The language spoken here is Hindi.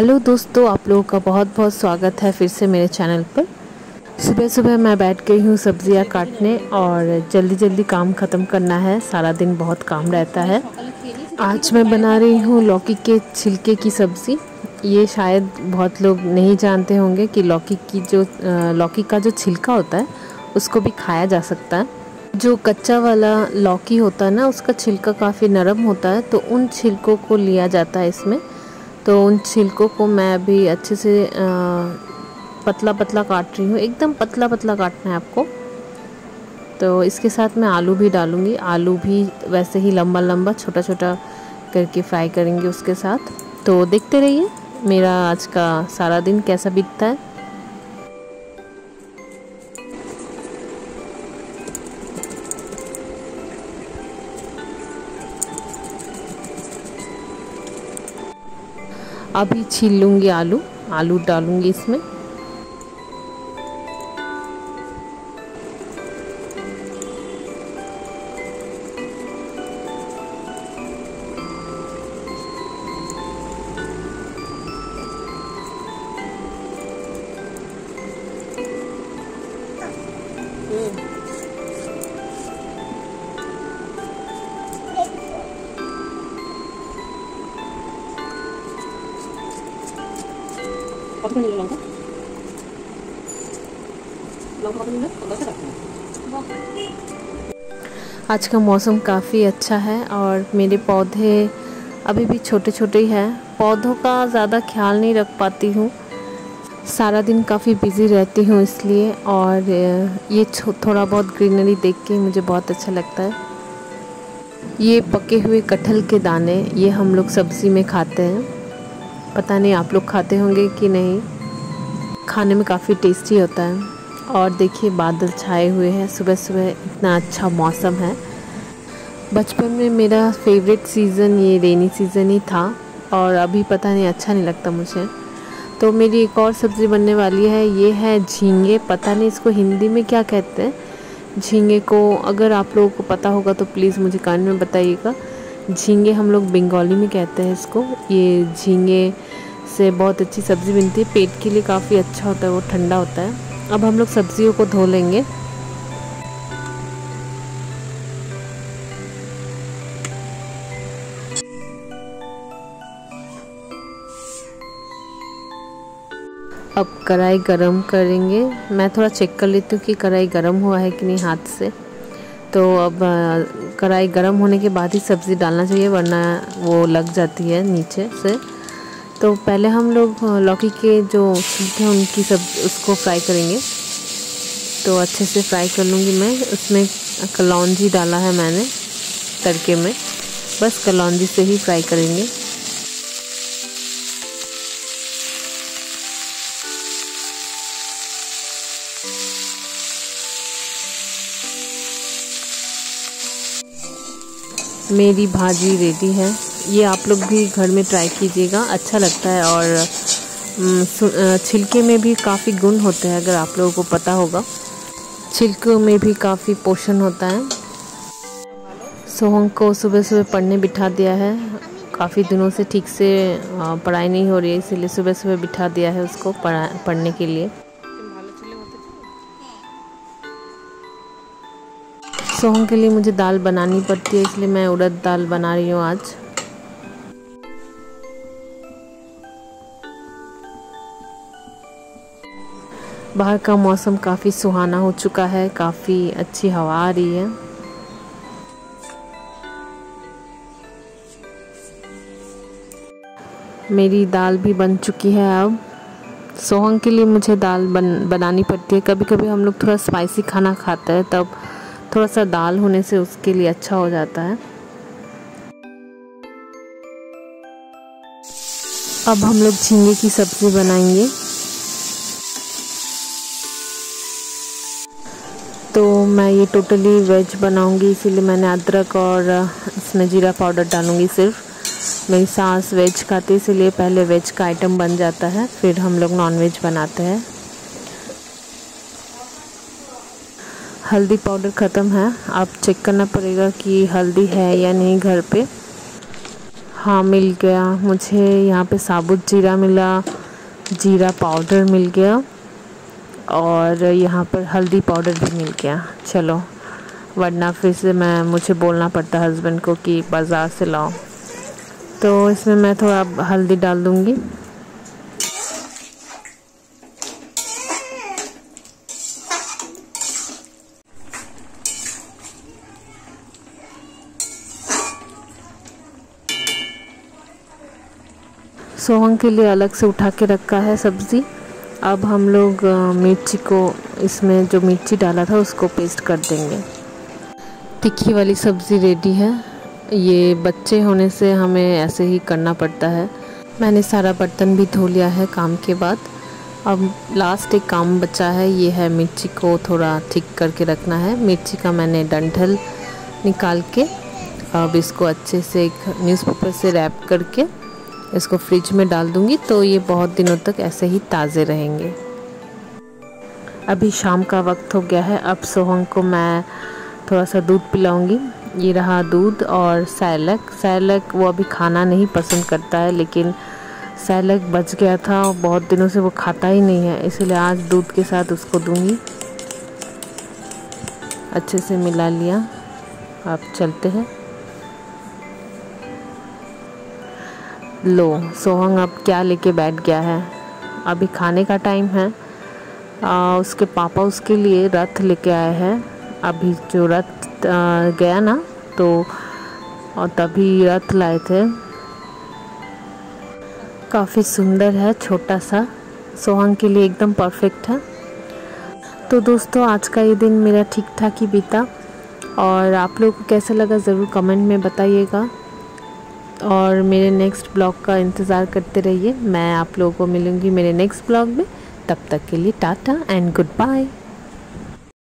हेलो दोस्तों, आप लोगों का बहुत बहुत स्वागत है फिर से मेरे चैनल पर। सुबह सुबह मैं बैठ गई हूँ सब्ज़ियाँ काटने और जल्दी जल्दी काम ख़त्म करना है। सारा दिन बहुत काम रहता है। आज मैं बना रही हूँ लौकी के छिलके की सब्ज़ी। ये शायद बहुत लोग नहीं जानते होंगे कि लौकी की जो लौकी का जो छिलका होता है, उसको भी खाया जा सकता है। जो कच्चा वाला लौकी होता है ना, उसका छिलका काफ़ी नरम होता है तो उन छिलकों को लिया जाता है इसमें। तो उन छिलकों को मैं अभी अच्छे से आ, पतला पतला काट रही हूँ। एकदम पतला पतला काटना है आपको। तो इसके साथ मैं आलू भी डालूँगी। आलू भी वैसे ही लंबा लंबा छोटा छोटा करके फ्राई करेंगे उसके साथ। तो देखते रहिए मेरा आज का सारा दिन कैसा बीतता है। अभी छील लूँगी आलू आलू डालूँगी इसमें। কত করে নিল লঙ্কা লঙ্কা কত নিল দশ টাকা आज का मौसम काफ़ी अच्छा है और मेरे पौधे अभी भी छोटे छोटे ही हैं पौधों का ज़्यादा ख्याल नहीं रख पाती हूँ सारा दिन काफ़ी बिज़ी रहती हूँ इसलिए और ये थोड़ा बहुत ग्रीनरी देख के मुझे बहुत अच्छा लगता है ये पके हुए कटहल के दाने ये हम लोग सब्ज़ी में खाते हैं पता नहीं आप लोग खाते होंगे कि नहीं। खाने में काफ़ी टेस्टी होता है। और देखिए बादल छाए हुए हैं। सुबह सुबह इतना अच्छा मौसम है। बचपन में मेरा फेवरेट सीज़न ये रेनी सीज़न ही था। और अभी पता नहीं अच्छा नहीं लगता मुझे। तो मेरी एक और सब्ज़ी बनने वाली है। ये है झींगे। पता नहीं इसको हिंदी में क्या कहते हैं। झींगे को अगर आप लोगों को पता होगा तो प्लीज़ मुझे कान में बताइएगा। झींगे हम लोग बंगाली में कहते हैं इसको। ये झींगे से बहुत अच्छी सब्ज़ी बनती है। पेट के लिए काफ़ी अच्छा होता है, वो ठंडा होता है। अब हम लोग सब्जियों को धो लेंगे। अब कढ़ाई गरम करेंगे। मैं थोड़ा चेक कर लेती हूँ कि कढ़ाई गरम हुआ है कि नहीं हाथ से। तो अब कढ़ाई गर्म होने के बाद ही सब्ज़ी डालना चाहिए, वरना वो लग जाती है नीचे से। तो पहले हम लोग लौकी के जो थे हैं, उनकी सब, उसको फ्राई करेंगे। तो अच्छे से फ्राई कर लूँगी मैं। उसमें कलौजी डाला है मैंने तड़के में। बस कलौजी से ही फ्राई करेंगे। मेरी भाजी रेडी है। ये आप लोग भी घर में ट्राई कीजिएगा। अच्छा लगता है और छिलके में भी काफ़ी गुण होते हैं, अगर आप लोगों को पता होगा। छिलकों में भी काफ़ी पोषण होता है। सोहंग को सुबह सुबह पढ़ने बिठा दिया है। काफ़ी दिनों से ठीक से पढ़ाई नहीं हो रही है, इसीलिए सुबह सुबह बिठा दिया है उसको पढ़ा, पढ़ने के लिए। सोहम के लिए मुझे दाल बनानी पड़ती है, इसलिए मैं उड़द दाल बना रही हूँ आज। बाहर का मौसम काफ़ी सुहाना हो चुका है, काफ़ी अच्छी हवा आ रही है। मेरी दाल भी बन चुकी है अब। सोहंग के लिए मुझे दाल बन, बनानी पड़ती है। कभी कभी हम लोग थोड़ा स्पाइसी खाना खाते हैं, तब थोड़ा सा दाल होने से उसके लिए अच्छा हो जाता है। अब हम लोग झींगे की सब्ज़ी बनाएँगे। तो मैं ये टोटली वेज बनाऊँगी, इसीलिए मैंने अदरक और इसमें जीरा पाउडर डालूँगी सिर्फ़। मेरी सास वेज खाती है, इसीलिए पहले वेज का आइटम बन जाता है, फिर हम लोग नॉन वेज बनाते हैं। हल्दी पाउडर ख़त्म है। आप चेक करना पड़ेगा कि हल्दी है या नहीं घर पे। हाँ मिल गया। मुझे यहाँ पे साबुत जीरा मिला। जीरा पाउडर मिल गया। और यहाँ पर हल्दी पाउडर भी मिल गया। चलो। वरना फिर से मैं, मुझे बोलना पड़ता हस्बैंड को कि बाज़ार से लाओ। तो इसमें मैं थोड़ा हल्दी डाल दूँगी। सोहंग के लिए अलग से उठा के रखा है सब्ज़ी। अब हम लोग मिर्ची को इसमें जो मिर्ची डाला था उसको पेस्ट कर देंगे। तिखी वाली सब्ज़ी रेडी है। ये बच्चे होने से हमें ऐसे ही करना पड़ता है। मैंने सारा बर्तन भी धो लिया है काम के बाद। अब लास्ट एक काम बचा है, ये है मिर्ची को थोड़ा ठीक करके रखना है। मिर्ची का मैंने डंठल निकाल के अब इसको अच्छे से एक न्यूज़पेपर से रैप करके इसको फ्रिज में डाल दूँगी तो ये बहुत दिनों तक ऐसे ही ताज़े रहेंगे। अभी शाम का वक्त हो गया है, अब सोहंग को मैं थोड़ा सा दूध पिलाऊँगी। ये रहा दूध और सैलक। सैलक वो अभी खाना नहीं पसंद करता है, लेकिन सैलक बच गया था और बहुत दिनों से वो खाता ही नहीं है, इसलिए आज दूध के साथ उसको दूँगी। अच्छे से मिला लिया। आप चलते हैं। लो सोहंग अब क्या लेके बैठ गया है? अभी खाने का टाइम है। आ, उसके पापा उसके लिए रथ लेके आए हैं। अभी जो रथ गया ना तो और तभी रथ लाए थे। काफ़ी सुंदर है छोटा सा। सोहंग के लिए एकदम परफेक्ट है। तो दोस्तों आज का ये दिन मेरा ठीक ठाक ही बीता। और आप लोगों को कैसा लगा ज़रूर कमेंट में बताइएगा। और मेरे नेक्स्ट ब्लॉग का इंतज़ार करते रहिए। मैं आप लोगों को मिलूँगी मेरे नेक्स्ट ब्लॉग में। तब तक के लिए टाटा एंड गुड बाय